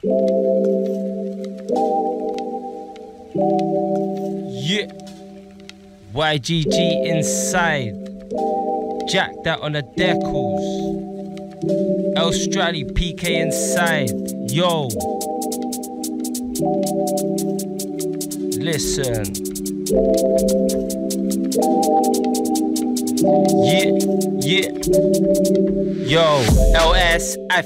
Yeah. YGG inside. Jack that on the decals. Strally PK inside. Yo. Listen. Yeah, yeah. Yo, LS, I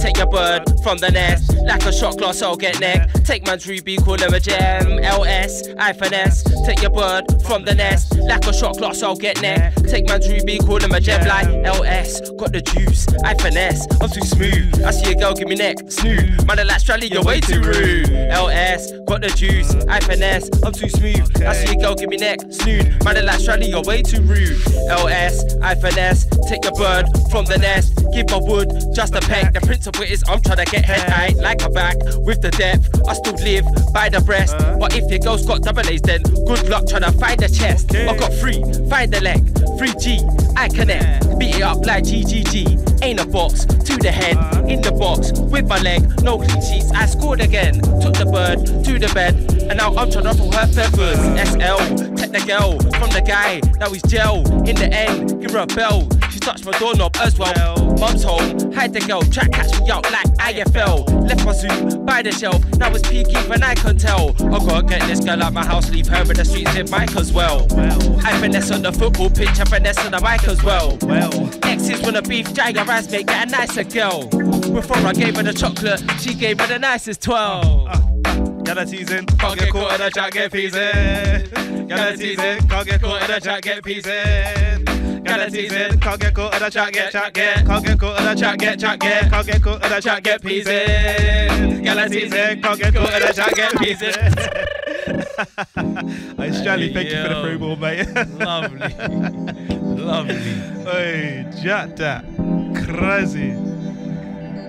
take your bird from the nest. Like a shot glass, I'll get neck. Take man's ruby, call him a gem. LS, I finesse, take your bird from the nest. Like a shot glass, I'll get neck. Take man's ruby, call him a gem. Like LS, got the juice, I finesse, I'm too smooth. I see a girl, give me neck, snooze. Man, like Strally, you're way too rude. LS, got the juice, I finesse, I'm too smooth. I see a girl, give me neck, snooze. Man, like Strally, you're way too rude. LS, I finesse, take a bird from the nest. Give my wood just a peck. The principle is I'm trying to get head high like a back with the depth. I still live by the breast. Uh-huh. But if your girl's got double A's, then good luck trying to find the chest. I got three, find the leg, 3G, I connect. Beat it up like GGG. Ain't a box, to the head, uh-huh. in the box, with my leg, no clean sheets. I scored again, took the bird to the bed, and now I'm trying to ruffle her feathers. SL, take the girl from the guy, now he's gel. In the end, give her a bell. She touched my doorknob as well. Mum's home, hide the girl, try catch me out like IFL. Left my zoo, by the shelf, now it's peaky when I can tell. I gotta get this girl out my house, leave her in the streets in mic as well. I finesse on the football pitch, I finesse on the mic as well. Exes wanna beef, drag her ass, make get a nicer girl. Before I gave her the chocolate, she gave her the nicest 12. Gotta teasing, can't get caught in a eh? chat, get peasing. Gotta teasing, can't get caught in a chat, get peasing. Gotta teasing, can't get caught in a chat, get chat, get. Can't get caught in a chat, get chat, get. Can't get caught in a chat, get peasing. Gotta teasing, can't get caught in a chat, get peasing. Hey, Strally, thank you for the Yo. free ball, mate. Lovely. Lovely. Hey, JackDat. Crazy.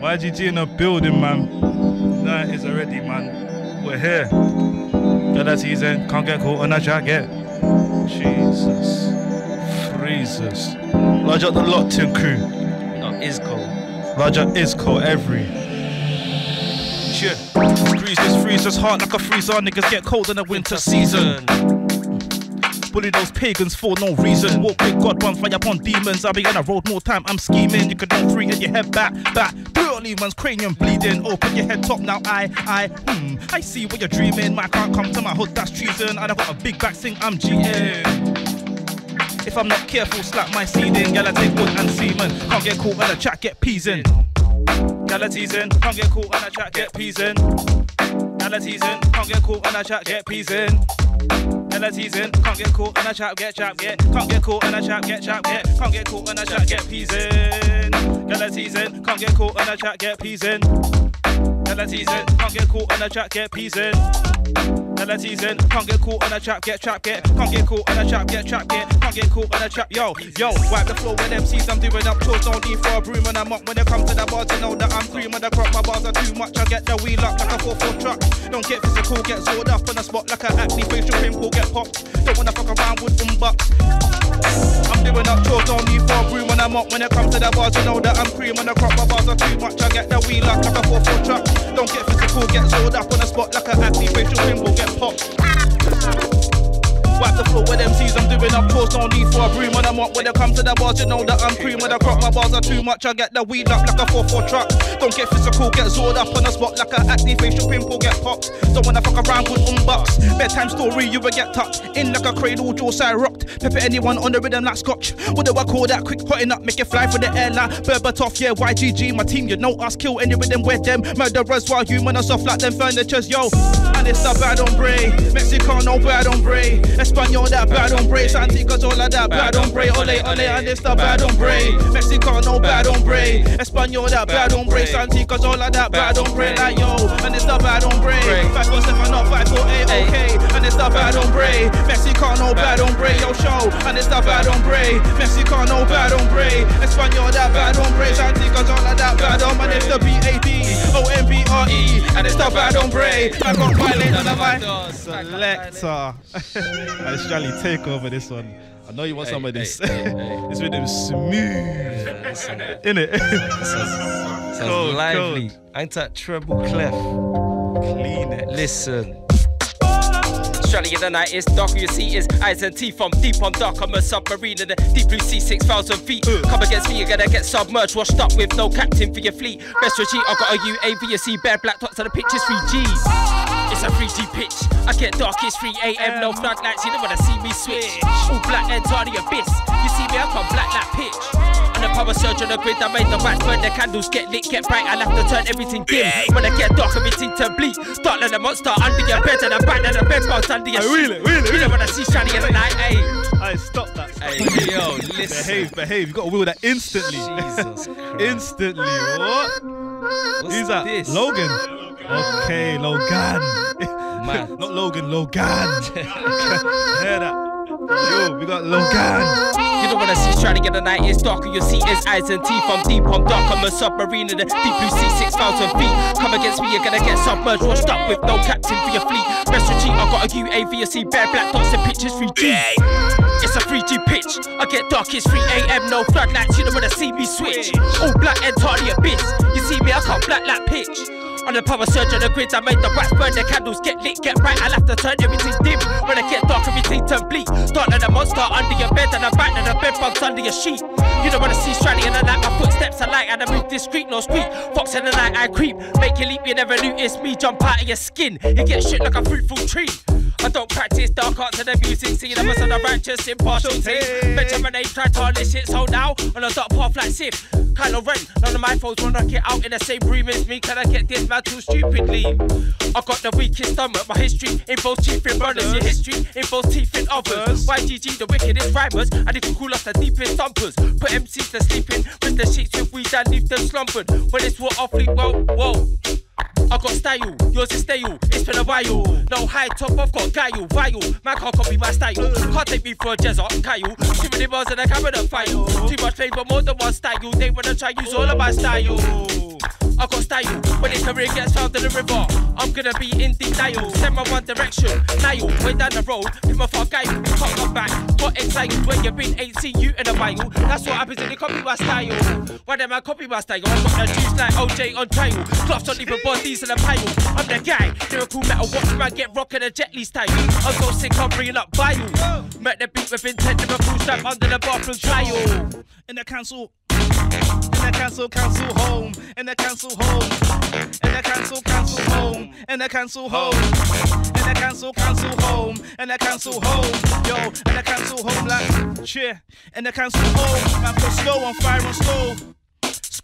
YGG in the building, man. That is already, man. We're here. Got that season. Can't get caught on that jacket. Jesus. Freezes. Large up the Lockton crew. No, is cold. Large up Isco every. Shit. Freezes, freezes hard like a freezer. Niggas get cold in the winter season. Bully those pagans for no reason. Walk with God, one fire upon demons. I'll be on the road more time. I'm scheming. You could run three and your head back, back. Brutally man's cranium bleeding. Open your head top now. I, I, hmm. I see what you're dreaming. Man can't come to my hood. That's treason. And I got a big back sing. I'm GM. If I'm not careful, slap my seed in. Gala take wood and semen. Can't get caught in a chat, get peas in. Gala teasing. Can't get caught in a chat, get peas in. Gala teasing. Can't get caught in a chat, get peas in. Ella teasing, can't get caught in a trap, get trap, get. Can't get caught in a trap, get trap, get. Can't get caught in a trap, get peas in. Ella teasing, can't get caught in a trap, get peas in. Ella teasing, can't get caught in a trap, get peas in. Ella teasing, can't get caught in a trap, get trap, get. Can't get caught in a trap, get trap, get. Can't get caught in a trap, yo, yo. Wipe the floor with MCs, I'm doing up chores, don't need for a broom and I'm up when they come to the bars, you know that I'm cream of the crop. My bars are too much, I get the wheel up like a 4-4 truck. Don't get physical, get zored up on the spot like an acne facial pimple, get popped. Don't wanna fuck around with them when up when it comes to the bars, you know that I'm cream of the crop. My bars are too much, I get the wheel up like a 4-4 truck. Don't get physical, get sold up on the spot like an acne facial pimple, get popped. Wipe the floor with MCs, I'm doing up chores, no need for a broom when I'm up. When it comes to the bars, you know that I'm cream of the crop. My bars are too much, I get the weed up like a 4-4 truck. Don't get physical, get zored up on the spot like an acne facial pimple, get popped. Don't wanna fuck around with unbox, Bedtime story, you will get tucked in like a cradle, jaw side rocked. Pepper anyone on the rhythm like scotch. What do I call that? Quick hotting up, make it fly for the airline. Berbatov, yeah, YGG, my team, you know us, kill any rhythm with them. Murderers while human are soft like them furnitures, yo. And it's the bad hombre, Mexicano bad hombre, Espanol that bad hombre, Santicas all of that bad hombre, ole ole, and it's the bad hombre, Mexicano bad hombre, Espanol that bad hombre, Santicas all of that bad hombre, like yo, and it's the bad hombre, five four seven not five four eight, okay, and it's the bad hombre, Mexicano bad hombre, yo show, and it's the bad hombre, Mexicano bad hombre, Espanol that bad hombre, Santicas all of that bad hombre, and it's the B A D O M B R E, and it's the bad hombre, I got violent on the mic. Selector. And Strally, take over this one. I know you want some of this. Hey, hey, hey. this rhythm smooth. In it. It's Sounds Cold, lively. cold. Ain't that treble clef? Clean it. Listen. In the night, it's dark. You see is eyes and teeth from deep on dark. I'm a submarine in the deep blue sea, 6,000 feet. Uh. Come against me, you're gonna get submerged, washed up with no captain for your fleet. Best retreat, I got a UAV, you see bare black dots on the pictures, 3G. It's a 3G pitch. I get dark, it's 3 a.m. No floodlights, you don't wanna see me switch. All black ends are the abyss. You see me, I come black like pitch. On the power surge on the grid, I made the bats burn, the candles get lit, get bright. I'll have to turn everything dim. When I get dark, everything turn bleak. Start like the monster under your bed, and the back of the bed bounce under your it, sheet. wheel it, You know wanna see Shani in the night, hey. Hey, stop that. Stop Hey, that. yo, listen. Behave, behave. You gotta wheel that instantly. Jesus Christ. instantly. What? What's Who's that? this? Logan. Okay, Logan. Man. Not Logan, Logan. Hear that? Yo, we got Logan. You don't wanna see to get the night, it's dark, and you see his eyes and teeth. I'm deep, I'm dark, I'm a submarine in the deep blue sea, 6,000 feet. Come against me, you're gonna get submerged, washed up with no captain for your fleet. Best retreat, I got a UAV, you see bare black dots and pictures 3G. It's a 3G pitch. I get dark, it's 3 a.m. No floodlights, you don't wanna see me switch. All black enter the abyss. You see me, I come black like pitch. On the power surge on the grids, I made the rats burn, the candles get lit, get bright. I'll have to turn everything dim. When I get dark, everything turn bleak. Start like a monster under your bed, and I bite and the bed bugs under your sheet. You don't wanna see Strally in the night, my footsteps are light, and I move discreet, no squeak. Fox in the night, I creep. Make you leap, you never knew it's me. Jump out of your skin, you get shit like a fruitful tree. I don't practice dark arts and the music scene. I'm a son of righteous, impartial team. Mention my name, try to tarnish it. So now, on a dark path like Sith. Kylo Ren, none of my foes wanna get out in the same room as me. Can I get this man too stupidly? I got the weakest stomach. My history involves chief in brothers. Your history involves teeth in others. YGG, the wickedest rhymers. And they can call us the deepest thumpers. Put MCs to sleeping with the sheets with weed and leave them slumbered. When it's what off whoa, whoa. I got style, yours is stale. It's been a while. No high top, I've got guile, vile. Man can't copy my style. Can't take me for a jazzer, Kyle. Too many bars in a cabinet file. Too much flavor, more than one style. They wanna try use all of my style. I got style. When the career gets found in the river, I'm gonna be in denial. Send my one direction. Nile, way down the road. With my fuck guy, can't come back. Got excited when you've been ain't seen you in a while. That's what happens when they copy my style. Why them I copy my style? I got the juice like OJ on trial. Cloths don't even bodies in a pile. I'm the guy. Lyrical metal watch man get rockin' a Jet Li style. I'm so sick, I'm bringing up bile. Met the beat with intent, Liverpool strap under the bathroom trial. In the council. In the council, council home. In the council home. In the council, council home. In the council home. In the council, council home. In the council home. Yo, in the council home like cheer. In the council home. Man put snow on fire on stove.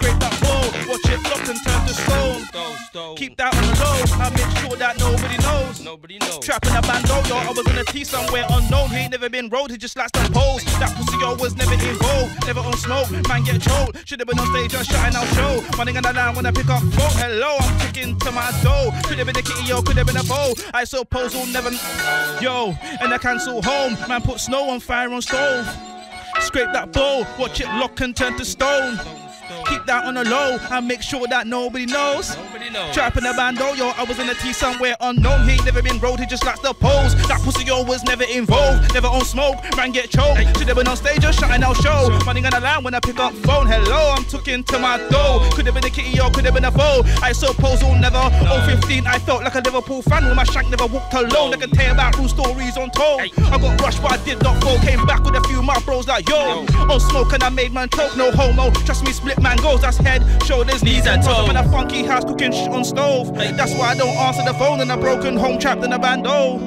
Scrape that bowl, watch it lock and turn to stone. Keep that on the low. I make sure that nobody knows. Nobody knows. Trapping a bando, oh, yo. I was in a T somewhere unknown. He ain't never been road, he just likes to pose. That pussy, yo, was never involved. Never on smoke, man get choked. Should've been on stage just shutting out show. Running on the line when I pick up phone. Hello, I'm kicking to my door. Could've been a kitty, yo, could've been a bow. I suppose we'll never. Yo, and I cancel home. Man put snow on fire on stove. Scrape that bowl, watch it lock and turn to stone. Keep that on the low and make sure that nobody knows. Nobody knows. Trapping a bando, oh, yo, I was in a T somewhere unknown. He ain't never been road, he just likes the pose. That pussy, yo, was never involved. Never on smoke, man get choked. Should've been on stage, just shutting out show. Running on the line when I pick up phone. Hello, I'm talking to my dough. Could've been a kitty, yo, could've been a foe. I suppose we'll never. Oh, 15, I felt like a Liverpool fan when my shank never walked alone. I can tell about true stories untold. Hey. I got rushed, but I did not fall. Came back with a few of my bros like, yo, on smoke and I made man choke. No homo, trust me, split man That's head, shoulders, knees, and toes. I'm in a funky house cooking shit on stove. That's why I don't answer the phone in a broken home trapped in a bando.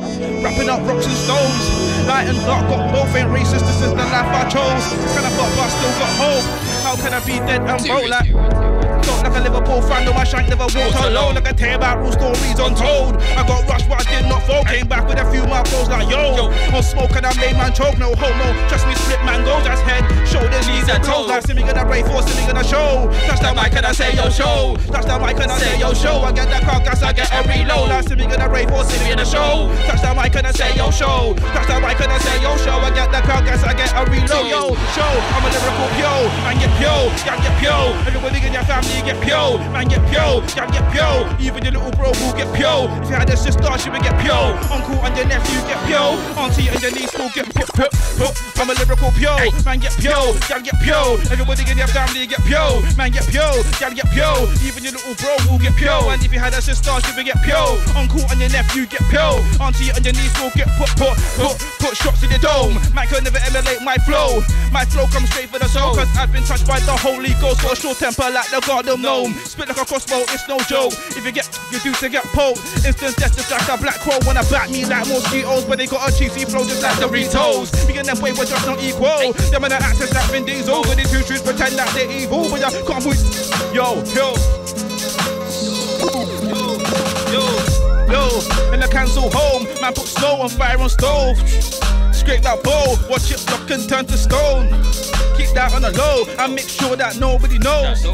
Wrapping up rocks and stones. Light and dark, got both ain't racist. This is the life I chose. Kind of fuck, but I still got hope. How can I be dead and broke like? Like a Liverpool fan, though my shank never walked alone. Like a tale about real stories untold. I got rushed, but I did not fall. Came back with a few bros like yo. On smoke and I made man choke, no homo. Trust me, split man goes, that's head, shoulders, knees and toes. Like, me gonna break force, see me gonna show. Touch that mic and I say yo show. Touch that mic and I say yo show. I get that car gas, I get every low. Like, see me gonna break force, see me in the show. Touch that mic and I say yo show. Touch that mic and I say yo show. I get that car gas, I get every low. Yo, show. I'm a lyrical pyo, and get pyo, gang get pyo. Everybody in your family get pure. Man get pure, gal get pure. Even your little bro will get pure. If you had a sister, she would get pure. Uncle and your nephew get pure. Auntie and your niece will get put, put, put. I'm a lyrical pure. Man get pure, gal get pure. Everybody in your family get pure. Man get pure, gal get pure. Even your little bro will get pure. And if you had a sister, she would get pure. Uncle and your nephew get pure. Auntie and your niece will get put, put, put, put shots in the dome. Man can never emulate my flow. My flow comes straight for the soul. Cause I've been touched by the Holy Ghost. Got a short temper like the God of Spit like a crossbow, it's no joke. If you get, you do to get poked. Instant death just like a black crow. Wanna back me like mosquitoes. But they got a cheesy flow just like Doritos. Me and them boy were just not equal. Them and the actors like Vin Diesel. But these two truths pretend that they're evil. But you can't put. Yo, yo. Yo, yo, in the council home, man put snow on fire on stove. Scrape that bowl, watch it rock and turn to stone. Keep that on the low and make sure that nobody knows.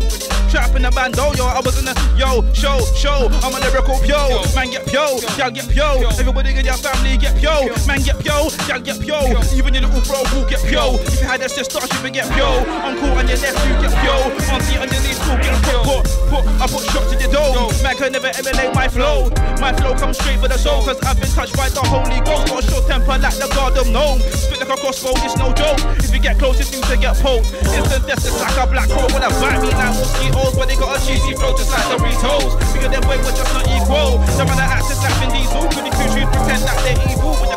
Trap in the bando, oh, yo, I was in the yo show, show. I'm a lyrical pyo, man get pyo, y'all get pyo. Everybody in your family get pyo, man get pyo, y'all get pyo. Even your little bro will get pyo. If you had a sister, she would get pyo. Uncle and your nephew get pyo. Auntie and your niece will get pyo. Put, I put shots in the dough. Man can never emulate my flow. My flow comes straight for the soul, cause I've been touched by the Holy Ghost. Got a short temper like the God of gnome. Spit like a crossbow, it's no joke. If you get close, it's due to get poked. Instant death, just like a black hole. Wanna bite me like mosquitoes, but they got a cheesy flow just like Doritos. Because them boy we're just not equal. Some of the actors like Vin Diesel. Pretty creatures pretend that they're evil.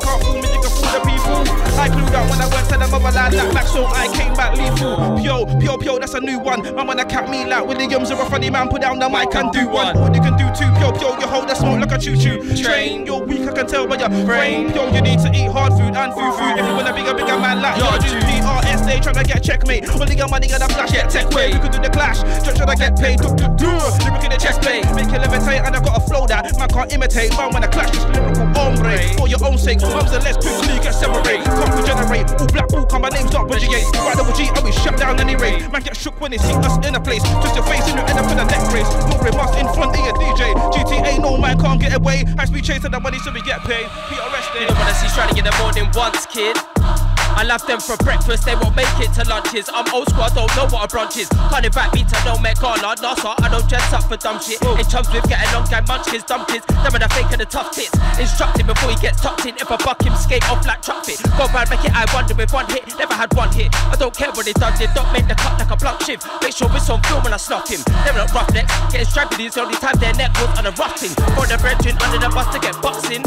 The people. I clued out when I went to the motherland like Max, so I came back lethal. Pyo, pyo, pyo, that's a new one. Man, when I cap me like Williams or a funny man, put down the mic and do one. All you can do too, pyo, pyo, you hold the smoke like a choo choo. Train, you're weak, I can tell by your brain. Pyo, you need to eat hard food and food food. If you want a bigger, bigger man like George, DRSA, trying to get checkmate. Only got money, got a flash, get tech way. You could do the clash, just trying to get paid. Do, do, do. Lyric in the chest play, make it levitate, and I got a flow that man can't imitate. Man, when I clash, this lyrical hombre. For your own sake, mums and let's quickly get separate. Can't regenerate, all black, all come, my name's not Bridget Gates. Right double G, and we shut down any. Man get shook when they see us in a place. Twist your face and you end up in a neck brace. No remarks in front of your DJ. GTA, no man can't get away. High speed chasing the money so we get paid. PRS day. You when I see Shreddy in more than once, kid. I love them for breakfast, they won't make it to lunches. I'm old school, I don't know what a brunch is. Can't invite me to no Met Gala, NASA, I don't dress up for dumb shit. In chums with getting long guy munchkins, dumb kids. Them are the fake and the tough tits. Instruct him before he gets tucked in. If I buck him, skate off like truck fit. Go round, make it, I wonder with one hit. Never had one hit. I don't care what they done, they don't make the cut like a blunt shift. Make sure it's on film when I snuff him. They're not roughnecks, getting strangled is the only time their neck was on a rough thing. For the brethren under the bus to get boxing.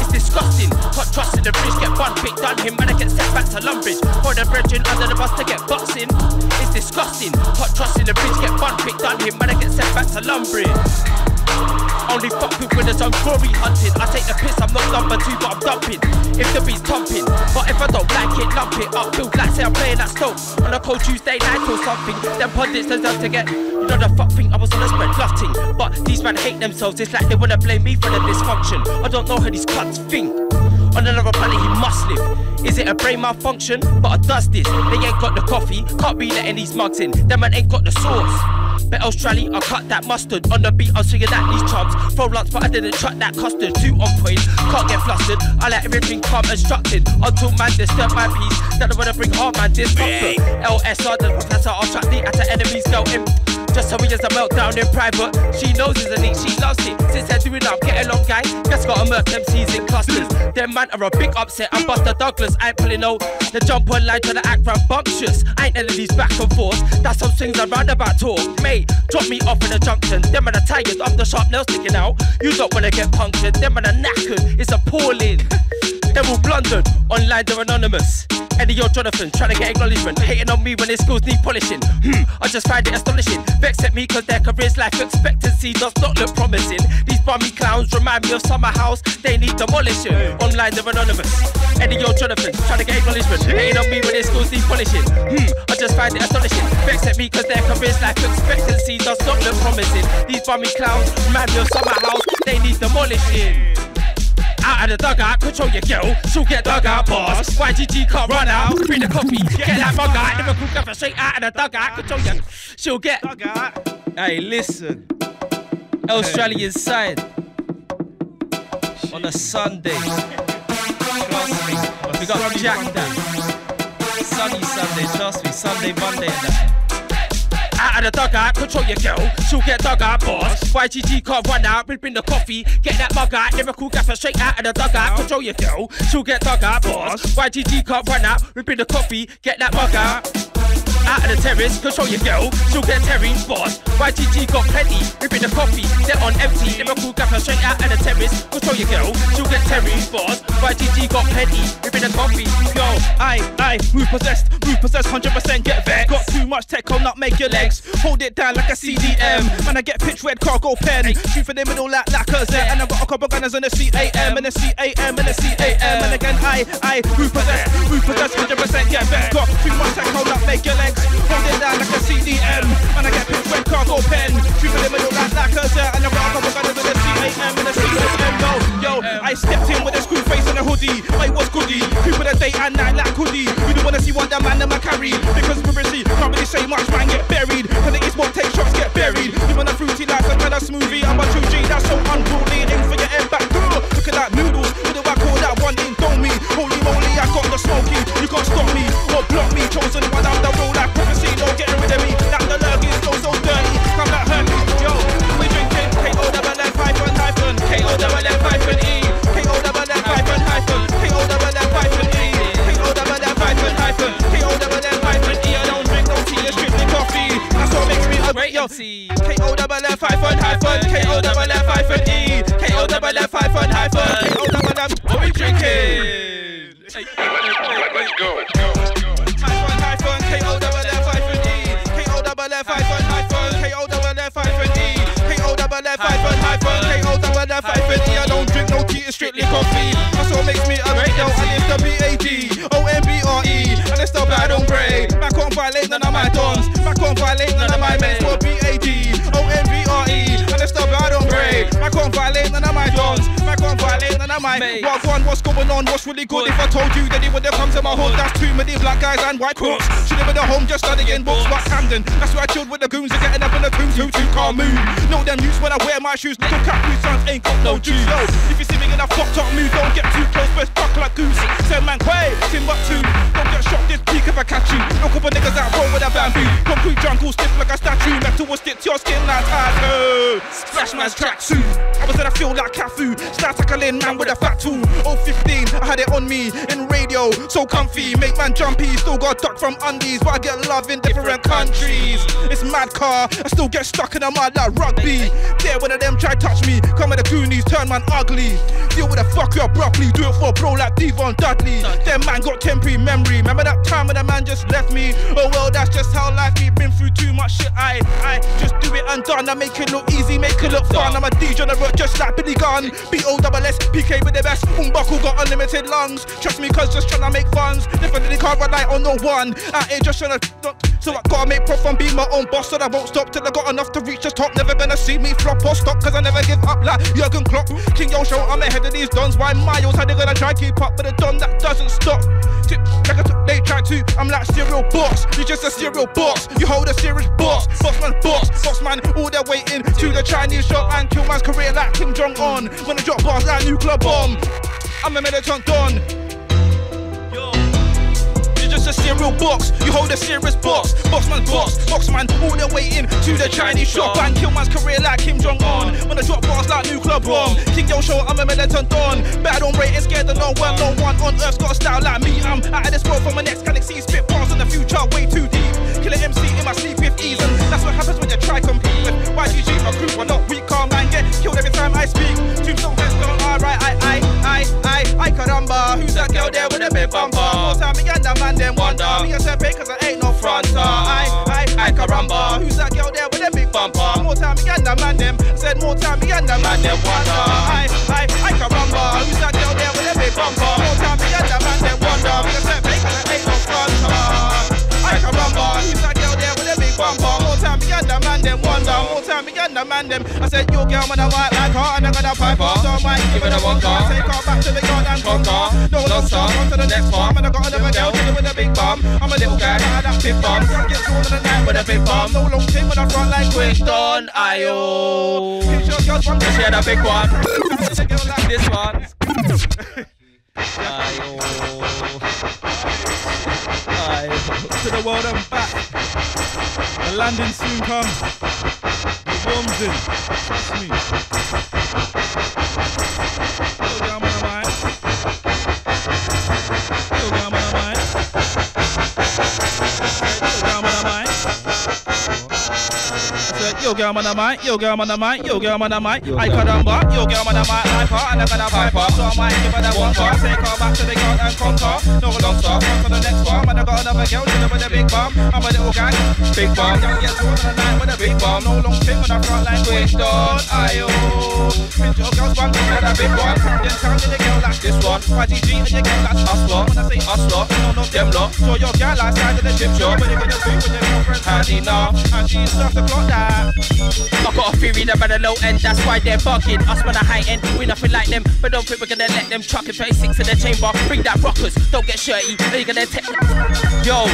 It's disgusting. Can't trust in the bridge, get one pick, done him, when I get sent back to Lumbridge. For the brethren under the bus to get boxing. It's disgusting. Hot trust in the bridge, get one pick, done him, when I get sent back to Lumbridge. Only fuck with winners, I'm glory hunting. I take the piss, I'm not number two, but I'm dumping. If the beat's pumping, but if I don't like it, lump it up. Feel like say I'm playing at Stoke on a cold Tuesday night or something. Them pundits deserve to get. You know the fuck thing, I was on a spread lofting. But these men hate themselves, it's like they wanna blame me for the dysfunction. I don't know how these cunts think. On another planet he must live. Is it a brain malfunction? But I does this. They ain't got the coffee, can't be letting these mugs in. Them man ain't got the sauce. Bet Australia, I cut that mustard. On the beat, I'm swinging at these chubs. Throw lumps, but I didn't chuck that custard. Two on point, can't get flustered. I let everything calm and structured. Until man disturb my peace. That I wanna bring hard man discomfort. LSR, the professor, I'll track the at the enemies go in. Just he has a meltdown in private. She knows it's a neat, she loves it. Since they're doing up, get along, guy. Just gotta murk them C's in clusters. Them man are a big upset. I'm Buster Douglas. I ain't pulling no. The jump on trying to act rambunctious. I ain't none of these back and forth. That's some things I'd roundabout talk. Mate, drop me off in the junction. Them man are tired of the sharp nails sticking out. You don't wanna get punctured. Them man are knackered. It's appalling. They're all blundered. Online, they're anonymous. Eddie or Jonathan trying to get acknowledgement. Hating on me when their skills need polishing. Hmm, I just find it astonishing. Vex at me cause their careers life expectancy does not look promising. These bummy clowns remind me of summer house. They need demolishing. Online, they're anonymous. Eddie or Jonathan trying to get acknowledgement. Hating on me when their skills need polishing. Hmm, I just find it astonishing. Vex at me cause their careers life expectancy does not look promising. These bummy clowns remind me of summer house. They need demolishing. Out of the dugout, control your girl, she'll get dug out, boss. YGG can't run out, bring the coffee, get that mug out, never cook up straight out of the dugout, control your, she'll get. Hey, listen, Australian side on a Sunday. We got JackDat. Sunny Sunday, trust me, Sunday, Monday, and that. Out of the dugout, control your girl. She'll get dug out, boss. YGG can't run out, bring, the coffee. Get that mug out, lyrical gaffer straight out of the dugout. Control your girl. She'll get dug out, boss. YGG can't run out, bring the coffee. Get that mug out. Out of the terrace, control your girl, she'll get Terry, boss. YGG got plenty, ripping the coffee, they're on empty. Lyrical gaffer straight out of the terrace, control your girl, she'll get Terry, boss. YGG got plenty, ripping the coffee. Yo, I, I, move possessed, move possessed, 100% get vexed. Got too much tech, I'll not make your legs. Hold it down like a CDM. Man, I get pitch red cargo pen. Shoot for the middle like Lacazette. And I got a couple gunners on the CAM, and the CAM, and the CAM. And again, I, I, move possessed, move possessed, 100% get vexed. Got too much tech, I'll not make your legs. Hold it down like a CDM. Man, I get pitch red cargo pen. For the middle like Lacazette. Uh, and I got a couple gunners on the CAM, and the CAM. Yo, yo, I stepped in with a screw face and a hoodie. Wait, what's goodie? People the day and night like hoodie. You don't wanna see what that man them I carry. Because privacy can't really say much, man, get buried. Cause it is what take shots, get buried. You want a fruity life, a kind of smoothie. Hyphen. KO double F hyphen E. KO double F hyphen hyphen. KO double F. What we drinking? Let's go. Hyphen hyphen. KO double F hyphen E. KO double F hyphen hyphen. KO double F hyphen E. KO double F hyphen hyphen. KO double F hyphen E. I don't drink no tea, it's strictly coffee. That's what makes me a great yo. And it's the B-A-D. O-M-B-R-E. And it's the bad on grey. Back on violate none of my dons. None of Mate. What one, what's going on? What's really good? If I told you that he would have come to my hood, that's too many black guys and white crooks. She live in a home just studying books, but Camden. That's where I chilled with the goons and getting up in the tunes, two two car mood. Know them use when I wear my shoes. Little cat sons ain't got no juice. Yo, if you see me in a fucked up mood, don't get too close, best buck like goose. Send man, quay, Timbuktu. Don't get shot this peak if I catch you. No couple niggas out roll with a bamboo. Concrete jungle stiff like a statue. Metal will stick to your skin like tattoo. Splash man's tracksuit. I was in a feel like Cafu. Start tackling man with a fat tool. 015, I had it on me in radio. So comfy, make man jumpy. Still got duck from undies, but I get love in different countries. It's mad car, I still get stuck in the mud like rugby. There, one of them try touch me. Come with the Goonies, turn man ugly. Deal with the fuck you abruptly. Do it for a bro like Devon Dudley. Them man got temporary memory. Remember that time when the man just left me? Oh well, that's just how life be. Been through too much shit. I, I just do it undone. I make it look easy, make it look fun. I'm a DJ on the road just like Billy Gunn. B O double S, PK with the best. Umbuckle got unlimited lungs. Trust me, cause just tryna make funds. Definitely can't rely on no one. Out here just tryna. So I gotta make profit from being my own boss. So I won't stop till I got enough to reach the top. Never gonna see me flop or stop, cause I never give up like Jurgen Klopp. King Yo Show, I'm ahead of these dons. Why miles? How they gonna try keep up with a don that doesn't stop? I they try to. I'm like serial box. You just a serial box. You hold a serious box. Boss man box. Boss man all their way in to the Chinese shop and kill man's career like Kim Jong Un. When I drop bars like nuclear bomb. I'm a militant don. You're just a cereal box. You hold a serious box. Boxman box. Boxman all the way in to the Chinese shop and kill man's career like Kim Jong Un. When I drop bars like nuclear bomb. King Yo Show, I'm a militant don. Bad on rate, scared of no one. No one on earth's got a style like me. I'm out of this world from my next galaxy. Spit in the future, way too deep. Kill an MC in my sleep with ease. And that's what happens when you try compete with YGG. My crew are not weak, calm man. Get killed every time I speak. Tombstone headstone, alright, ah, I, I, I, I, I, caramba. Who's that girl there with a big bumper? More time me and the man them wonder. Me a pay cause I ain't no fronter. I, I, I, caramba. Who's that girl there with a big bumper? More time me and the man them. Said more time me and the man them wonder. I, I, I, caramba. Who's that girl there with a big bumper? More time me and the man them. I said you girl man I white like her and I got a pipe off. So I give it a one car. Take her back to the yard and conquer. No don't stop. On to the next farm and I got another girl chilling with a big bum. I'm a little guy that had that big bum. Can't get through in the night with a big bum. No long thing when I front like quick. Don Ayo. Picture girls from She had a big one. a girl like This one. Ayo. Ayo. to the world and back. The landing soon comes. The in. Trust me. Yo, girl, man, am I? Yo, girl, man, am I? Yo, girl, man, am I? I cut on bar. Yo, girl, man, am I? Hyper, and I got a viper. So I might give her that one car. Take her back to the yard and conquer. No long stop, on to the next farm. And I got another girl, chillin' with a big bum. I'm a little guy, big bum. Young gets one on the night with a big bum. No long thing on the front line, quick done. Ayo. Pinch your girl's bum, with a big one. Then tell me the girl like this one. YGG and your girl that's us lot. When I say us lot, no, no, them lot. So your girl outside of the chip shop. What you gonna do when your girlfriend's had enough? And she's off the clock that. I got a theory them at the low end, that's why they're bugging. Us man the high end, we nothing like them, but don't think we're gonna let them truck it 36 in the chamber. Bring that rockers, don't get shirty. Are you gonna take? Yo,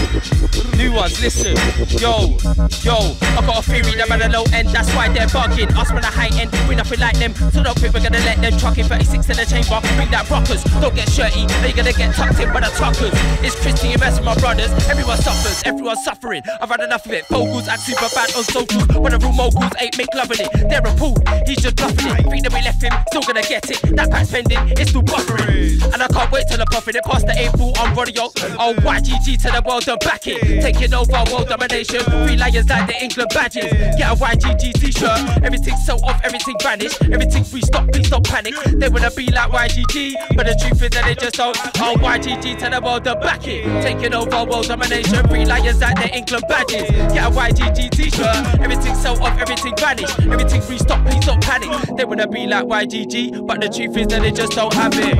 new ones, listen. Yo, yo, I got a theory them at the low end, that's why they're bugging. Us man the high end, we nothing like them, so don't think we're gonna let them truck it 36 in the chamber. Bring that rockers, don't get shirty. Are you gonna get tucked in by the truckers? It's Christy and mess my brothers. Everyone suffers, everyone's suffering. I've had enough of it. Vocals act super bad on socials, but the real moguls ain't make loving it. They're a pool, he's just bluffing it. Think that we left him, still gonna get it. That pack spending, it's still buffering. And I can't wait till I'm puffing it past the April on rodeo. Oh, YGG to the world and back it. Taking over world domination. Three lions like the England badges. Get a YGG t-shirt. Everything so off, everything vanished. Everything free stop, please don't panic. They wanna be like YGG, but the truth is that they just don't. Oh, YGG to the world and back it. Taking over world domination. Three lions like the England badges. Get a YGG t-shirt. Everything so off, everything vanished. Everything free stop, please don't panic. They wanna be like YGG, but the truth is that they just don't have it.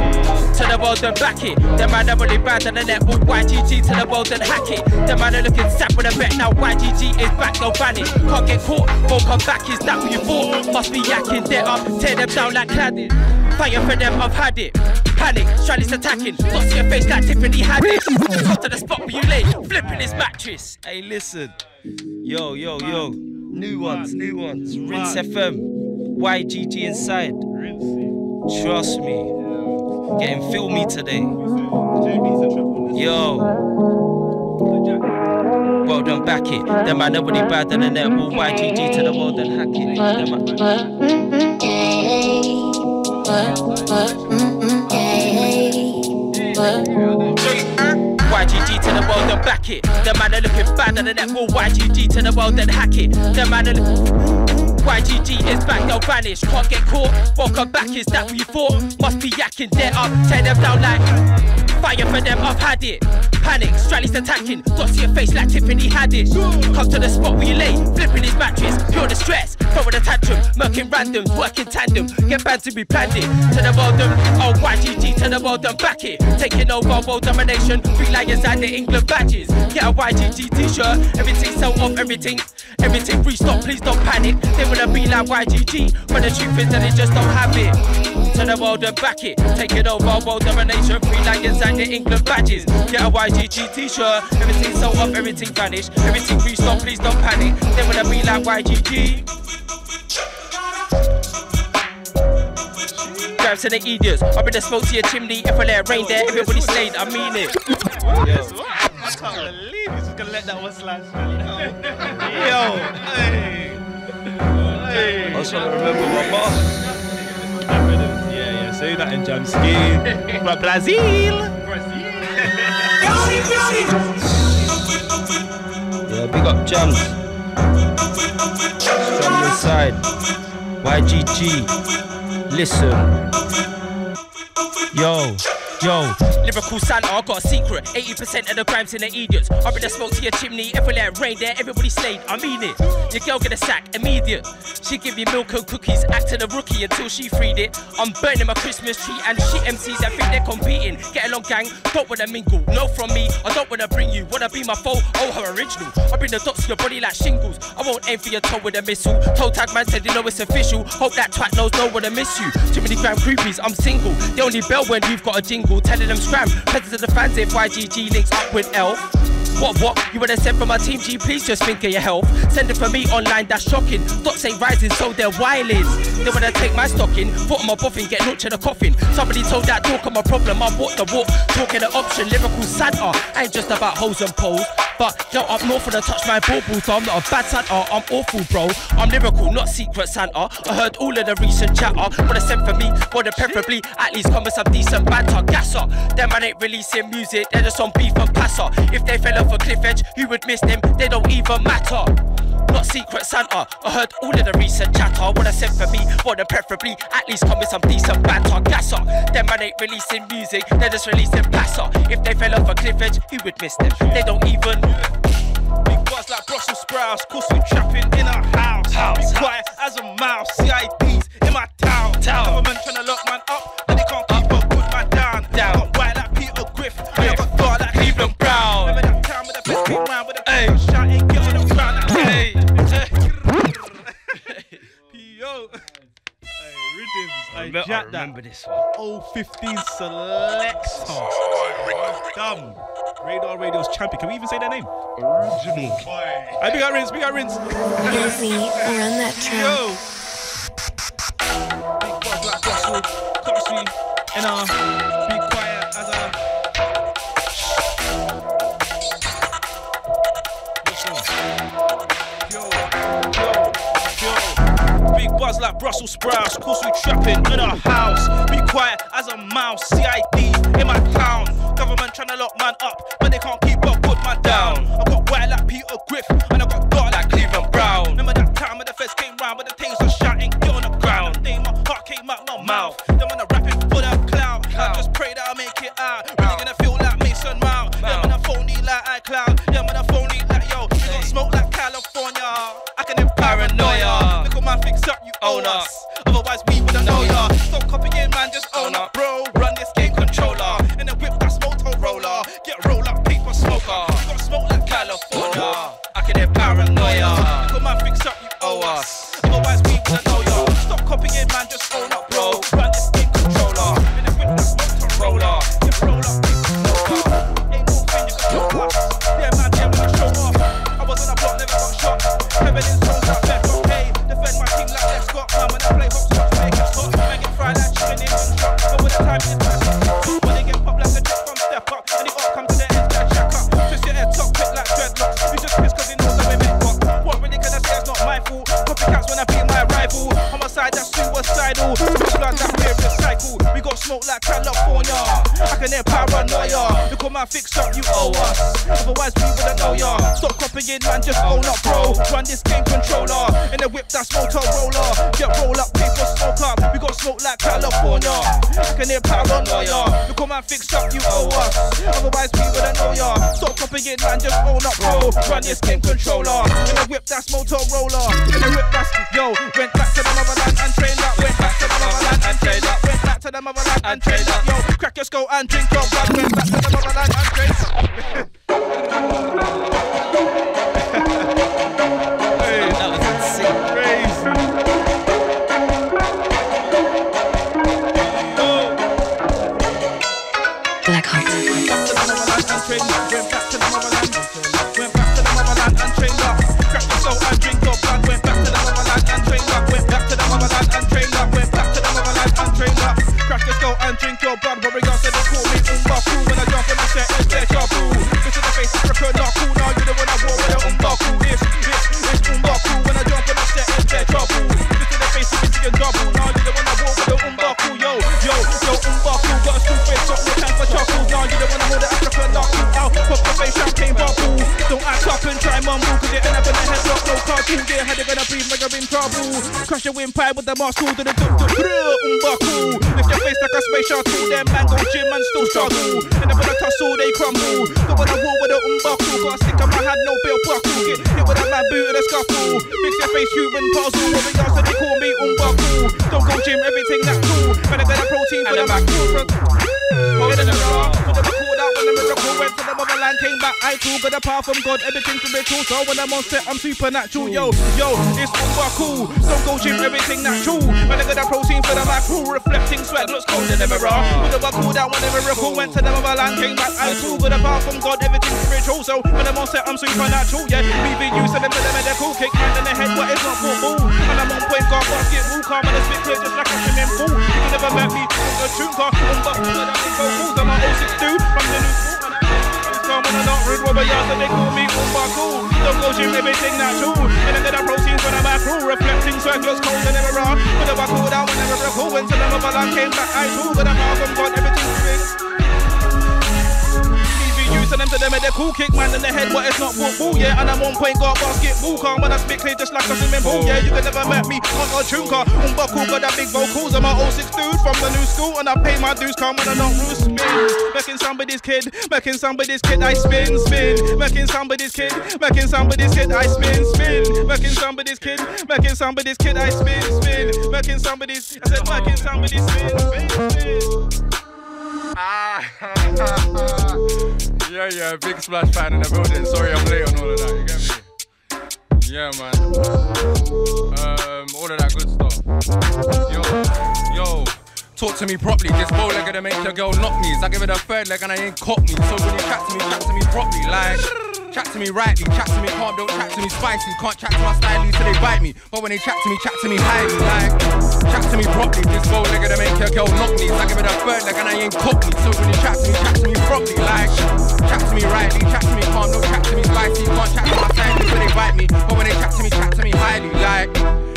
To the world and back it. Them man are really bad on the net with YGG to the world and hack it. Them man are looking sad with a bet now. YGG is back, don't vanish. Can't get caught, won't come back. Is that what you thought? Must be yakking, they're up, tear them down like cladding. Fire for them, I've had it. Panic, Charlie's attacking. Got to your face like Tiffany had it. Come to the spot where you lay, flipping his mattress. Hey, listen. Yo, yo, yo. New ones, new ones. Rinse FM. YGG inside. Trust me. Getting filmy today. Yo. Well done, back it. Them man nobody bad than the net. Will YGG to the world and hack it. Them man- YGG to the world and back it. The man are looking bad and the net will YGG to the world and hack it. The man are looking. YGG is back, they'll vanish. Can't get caught. Welcome back, is that you thought? Must be yakking, they're up, tear them down like fire for them, I've had it. Panic, Strally's attacking. Got to your face like Tiffany had it. Come to the spot where you lay, flipping his mattress. Pure distress, throwing a tantrum, murking randoms, working tandem. Get banned to be planned it. To the world, them, oh YGG to the world, and back it. Taking over world domination. Three lions and the England badges. Get a YGG t-shirt. Everything so off, everything. Everything free stop, please don't panic. They wanna be like YGG, but the truth is that they just don't have it. To the world and back it. Taking over world domination. Three lions and the England badges. Get a YGG t-shirt. Everything so off, everything vanish. Everything free stop, please don't panic. They wanna be like YGG. Grabs to the idiots. I'll bring the smoke to your chimney. If I let it rain there, everybody slayed. I mean it. I can't believe he's just gonna let that one slide. Yo, hey, hey. I was trying to remember my boss. Yeah, yeah. Say that in Jamski. But Brazil. Yeah, big up Jams. Strong inside. YGG. Listen. Yo, yo. Lyrical Santa, I got a secret. 80% of the crimes in the idiots. I bring the smoke to your chimney. If we let it rain there, everybody slayed. I mean it. Your girl get a sack immediate. She give me milk and cookies, acting a rookie until she freed it. I'm burning my Christmas tree and shit MCs that think they're competing. Get along, gang. Don't wanna mingle. No from me. I don't wanna bring you. Wanna be my foe? Oh, her original. I bring the dots to your body like shingles. I won't aim for your toe with a missile. Toe tag man said you know it's official. Hope that twat knows no one to miss you. Too many gram groupies. I'm single. They only bell when you've got a jingle. Telling them scram. Presents to the fans if YGG links up with Elf. What, what? You wanna send for my team G, please just think of your health. Send it for me online, that's shocking. Stocks ain't rising, so they're wildin'. They wanna take my stocking, foot on my boffin, get nooked in the coffin. Somebody told that talk I'm a problem, I walk the walk, talking the option, lyrical Santa. I ain't just about hoes and poles, but yo, up north wanna touch my bauble, so I'm not a bad Santa, I'm awful, bro. I'm lyrical, not secret Santa. I heard all of the recent chatter, wanna send for me, wanna preferably at least come with some decent banter. Gasser, them man ain't releasing music, they're just on beef and passer. If they fell off a cliff edge, who would miss them? They don't even matter. Not secret Santa. I heard all of the recent chatter. What I said for me, wanna preferably at least come with some decent banter. Gasser, them man ain't releasing music, they're just releasing passer. If they fell off a cliff edge, who would miss them? They don't even. Big buzz like Brussels sprouts, cause we trapping in our house. House, Be house. quiet as a mouse. CIDs in my town. Town. Government trying to lock man up, but they can't keep up, put man down. Down. Got white rhythms. I Remember- I jacked that. remember this one. 015 Selector. Dumb. Radar Radio's champion. Can we even say their name? Original. I big out Rinse, big out Rinse. Busy, run that track. Yo. Big buzz like Russell, Coxley, and uh, yo. Like Brussels sprouts, cause we trapping in our house. Be quiet as a mouse, CID in my town. Government trying to lock man up, but they can't keep up, put man down. I got white like Peter Griff, and I got dark like Cleveland Brown. Remember that time when the feds came round, but the things was shouting, get on the ground. The my heart came out my mouth, then when us. This game controller. In the whip, that's Motorola. Get roll up, paper smoke up. We got smoke like California. I can hear paranoia. Look at my fix up, you owe us. Otherwise, we wouldn't know ya. Stop copying, man, just own up, bro. Run this game controller. In the whip, that's Motorola. In the whip, that's yo. Went back to the motherland and trained up. Went back to the motherland and trained up. Went back to the motherland and trained up. Yo, crack your skull and drink your blood. Went back to the motherland and trained up. Skull and drink your blood. Warriors we they Crush your windpipe with the muscle. To the duk duk Umbaku. Lift your face like a space shuttle. Them man go gym and still struggle. And then when I tussle, they crumble. The one I war with the Umbaku. Got a stick on my hand, no bill buckle. Get hit with man boot and a scuffle. Fix your face, human puzzle. What we got, so they call me Umbaku. Don't go gym, everything that cool. When I get a protein for the back. The out, when the the motherland, came back. I too got a power from God, everything spiritual. So when I'm on set, I'm supernatural. Yo, yo, it's Umbaku. Don't go gym, everything natural. When I get a protein for the crew, reflecting swag, looks cold in the mirror. With a cool that one every miracle, went to them of a land, came back, I too good apart from God, everything's spiritual. So when I'm on set, I'm supernatural, yeah. Leaving you, them to the medical, kick hand in the head, but it's not football. And I'm on point guard, basket, move calm, and I spit clear just like a swimming pool. You never met me, with a tune car, on but who that big vocals, I'm a 06 dude from the new school. On, I'm not rude, rubber yards, and they call me Oompa Cool. Don't go gym, everything natural. And I get the proteins when I'm back crew, reflecting circles cold and never raw. If I cool down whenever I cool, when of a came back, I too, but I'm out from God, everything's fixed. Using them to them at the cool kick man in the head, but it's not football, yeah. And I'm on point guard basketball car, when I spit clear just like a swimming pool, yeah. You can never met me on a tune car. Cool, got that big vocals. I'm a 06 dude from the new school, and I pay my dues, come when I not rule spin. Making somebody's kid, making somebody's kid, I spin, spin. Making somebody's kid, making somebody's kid, I spin, spin. Making somebody's kid, making somebody's kid, I spin, spin. Making somebody's, I said, making somebody's spin, spin, spin. Ah, yeah, yeah, big splash fan in the building. Sorry I'm late on all of that, you get me? Yeah, man. Um, all of that good stuff. Yo, yo, talk to me properly. This bow leg gonna make your girl knock me. I give it a third leg and I ain't caught me. So when you chat to me, chat to me properly, like. Chat to me rightly, chat to me calm, don't chat to me spicy. Can't chat to my style so they bite me. But when they chat to me, chat to me highly, like chat to me properly. This bow leg gonna make your girl knock me. I give it a third leg and I ain't me. So when you chat to me, chat to me properly, like chat to me rightly, chat to me calm, don't chat to me spicy. Can't chat to my style so they bite me. But when they chat to me, chat to me highly, like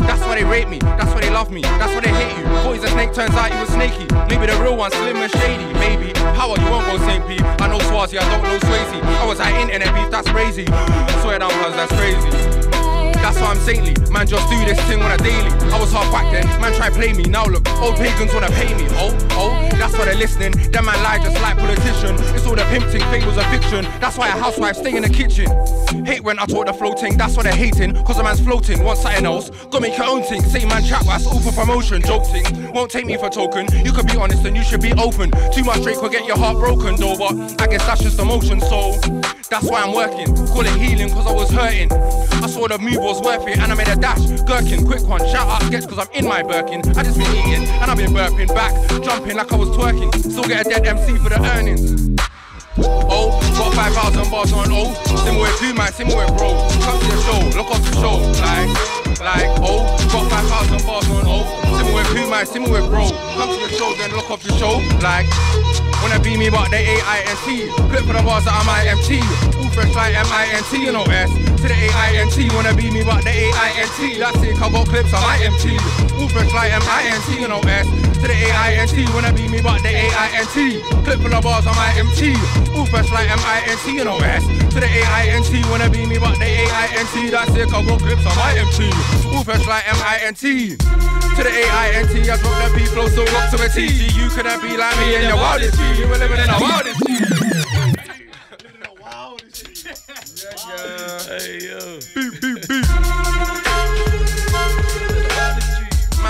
that's why they rate me, that's why they love me, that's why they hate you. Boys, a snake, turns out you was snaky. Maybe the real one, slim and shady. Maybe power, you won't go St. P. I know Swazi, I don't know Swayze. I was at internet beef, that's crazy. I Swear down, cuz that's crazy. That's why I'm saintly. Man, just do this thing on a daily. I was half whack then. Man, try play me. Now look, old pagans wanna pay me. Oh, oh, that's why they're listening. That man lie just like politician. It's all the pimping, was a fiction. That's why a housewife stay in the kitchen. Hate when I talk the floating, that's why they're hating. Cause the man's floating, want something else. Go make your own thing. Say man chat, that's all for promotion. Joking, won't take me for token. You could be honest and you should be open. Too much Drake will get your heart broken, though. But I guess that's just emotion, so that's why I'm working. Call it healing, cause I was hurting. I saw the move was worth it, and I made a dash. Gherkin, quick one, shout out sketch, cause I'm in my Birkin. I just been eating, and I've been burping back, jumping like I was twerking. Still get a dead MC for the earnings. Oh, got 5,000 bars on O. Similar with two man, with bro. Come to the show, look up the show. Like, like, oh, got 5,000 bars on O. Similar with two man, similar with bro. Come to the show, then look up the show. Like, wanna be me, but they A-I-N-T. Clip for the bars that I'm I-M-T. All fresh like M-I-N-T, you know S. To the A-I-N-T, wanna be me, but the A-I-N-T. That's it, I got clips, I'm I-M-T. All fresh like M-I-N-T, you know S. To the A-I-N-T, wanna be me, but the A-I-N-T. Clip for the bars, I'm I-M-T. All fresh like M-I-N-T, you know S. To the A-I-N-T, wanna be me, but the A-I-N-T. That's it, I got clips, I'm I-M-T. All fresh like M-I-N-T. To the A-I-N-T, I drop that beat flow so rock to a T. You couldn't be like me in your wildest dream. You were living in a wildest dream. Hey, yo. Man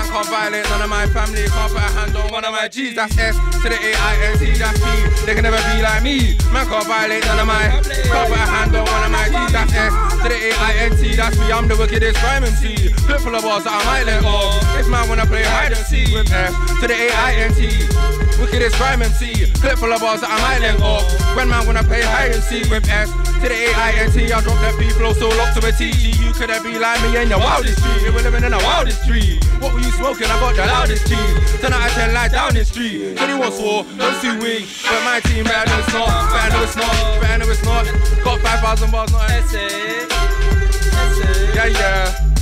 can't violate none of my family, can't put a hand on one of my G's. That's S to the A-I-N-T, that's P. They can never be like me. Man can't violate none of my, can't put a hand on one of my G's. That's S to the A-I-N-T, that's me. I'm the wickedest grime MC. Clip full of bars that I might let off. This man wanna play hide and seek with S to the A-I-N-T. Wickedest grime MC. Clip full of bars that I might let off. When man wanna play hide and seek with S to the A-I-N-T. I drop that beat flow so locked to a T. You could be like me in your wildest dream. We're living in a wildest dream. What were you smoking? I got the loudest cheese. 10 out of 10 like down the street. 21 swore, don't sue weak. But my team better know it's not. Better know it's not. Better know it's not. Got 5,000 bars, not it. That's. Yeah, yeah.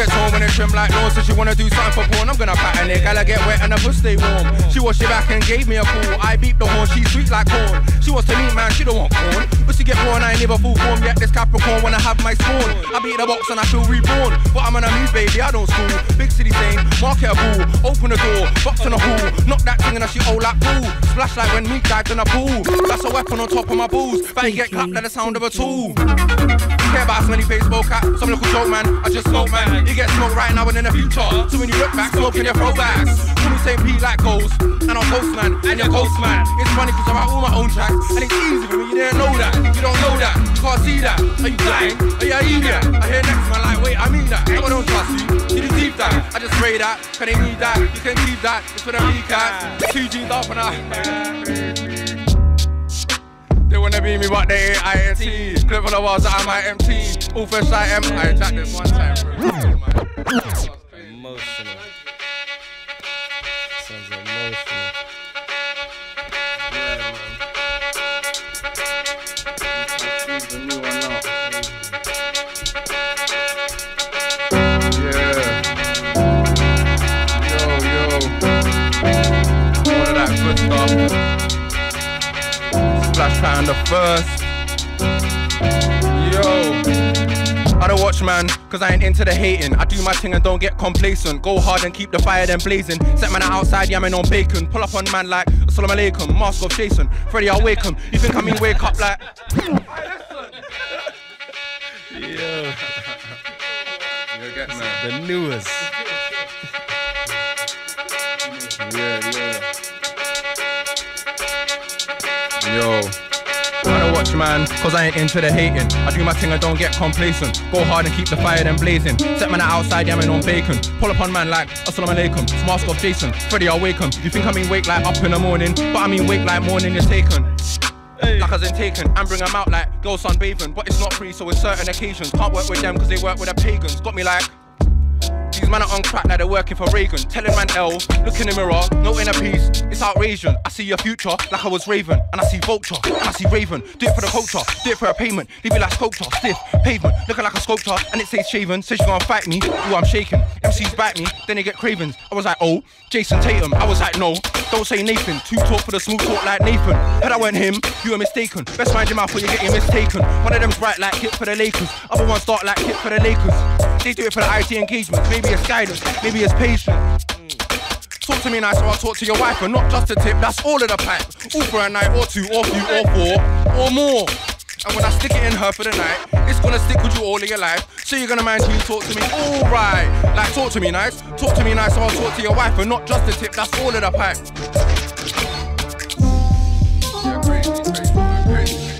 Gets home when it trim like lawn, so she wanna do something for porn. I'm gonna pattern it, gotta get wet and the pussy stay warm. She washed it back and gave me a call. I beat the horn, she sweet like corn. She wants to meet man, she don't want corn. Pussy get born, I ain't never full form yet. This Capricorn wanna have my spawn. I beat the box and I feel reborn, but I'm on a move, baby. I don't school. Big city thing, market a ball, open the door, box in the hall, knock that thing and she old like pool. Splash like when meat dived in a pool. That's a weapon on top of my balls, but I get clapped at the sound of a tool. Care about smelly face, bowl cat, some little joke man. I just smoke man. You get smoked right now and in the future. So when you look back, smoking your throwbacks. Call me St. P like Ghost, and I'm Ghost Man, and you're Ghost Man. It's funny because I write all my own tracks, and it's easy for me, you didn't know that. You don't know that, you can't see that. Are you blind? Are you an idiot? I hear next man like, wait, I mean that. I don't trust you, you deceive that. I just pray that, can they need that? You can keep that, it's for the recap. 2 G's up and I. They wanna be me, but they ain't INT. Clip on the walls that I'm IMT. All fresh I am. I attacked this one time, bro. Emotional. Sounds emotional. Yeah. Yo, yo. All of that good stuff. Pound the first. Yo. I don't watch man, cause I ain't into the hating. I do my thing and don't get complacent. Go hard and keep the fire then blazing. Set man outside yamming on bacon. Pull up on man like Assalamu alaikum, mask of Jason. Freddy, I'll wake him. You think I mean wake up like. Yo, You get man. the newest. Yo. I don't watch man, cause I ain't into the hating. I do my thing, I don't get complacent. Go hard and keep the fire then blazing. Set man outside, yamming on bacon. Pull up on man like Assalamu alaikum. Mask off Jason. Freddy, I'll wake him. You think I mean wake like up in the morning? But I mean wake like morning is taken. Like as in taken and bring them out like girl sunbathing. But it's not free, so it's certain occasions. Can't work with them cause they work with the pagans. Got me like. Man are on crack like they're working for Reagan. Telling man L, look in the mirror, no inner peace. It's outrageous. I see your future like I was Raven, and I see Vulture, and I see Raven. Do it for the culture, do it for a payment. Leave it like sculpture, stiff pavement, looking like a sculptor, and it says shaven. Says you gonna fight me, ooh I'm shaking. MCs bite me, then they get cravens. I was like, oh, Jayson Tatum. I was like, no, don't say Nathan. Too talk for the smooth talk like Nathan. Heard I weren't him, you were mistaken. Best mind your mouth or you're getting mistaken. One of them's bright like hit for the Lakers, other one's dark like hit for the Lakers. They do it for the IT engagement. Maybe it's guidance, maybe it's patience. Mm. Talk to me nice or I'll talk to your wife and not just a tip, that's all of the pipe. All for a night or two or few or four or more. And when I stick it in her for the night, it's gonna stick with you all of your life. So you're gonna mind you talk to me, alright. Like talk to me nice, talk to me nice or I'll talk to your wife and not just a tip, that's all of the pipe. Yeah, crazy, crazy, crazy.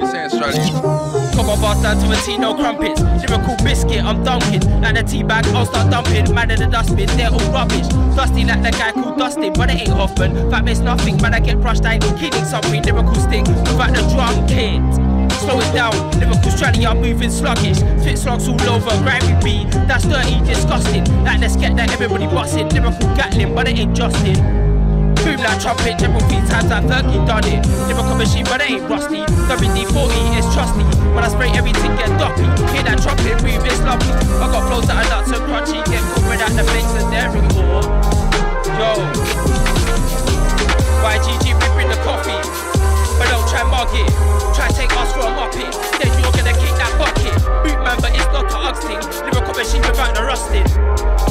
We saying strategy. On, boss down to a tea, no crumpets. Lyrical biscuit, I'm dunking. Like the tea bag, I'll start dumping. Man in the dustbin, they're all rubbish. Dusty like the guy called Dustin, but it ain't Hoffman. Fat miss nothing, man, I get brushed out. Killing something, lyrical stick without the drum kit. Slow it down, lyrical Strally, I'm moving sluggish. Spit slugs all over, grimy beat. That's dirty, disgusting. Like let's get that everybody busting. Lyrical Gatling, but it ain't Justin. Boom like trumpet, general three times like 30 done it. Lyrical machine, but it ain't rusty. WD-40 is trusty. When I spray everything get dumpy. Hear that trumpet, move it's lovely. I got flows that are nuts and crunchy. Get caught without the flakes and dairy more. Yo. YGG ripping the coffee. But don't try mug it. Try take us for a muppet. Then you're gonna kick that bucket. Boot man, but it's not a Uggs thing. Lyrical machine without the rusting.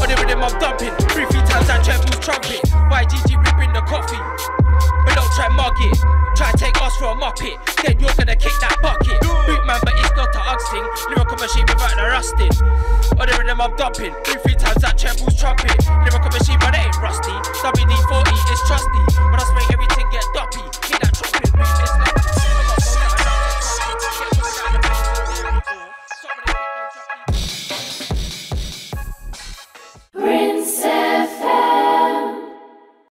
On the rhythm I'm dumping. Three, three times that treble trumpet. YGG ripping the coffee. But don't try mug it. Try take us for a muppet. Then you're gonna kick that bucket. Boot man, but it's not a Uggs thing. Lyrical machine without the rusting. On the rhythm I'm dumping. Three, three times that treble's trumpet. Lyrical machine, but it ain't rusty. WD-40 is trusty. When I spray everything get duppy bitch.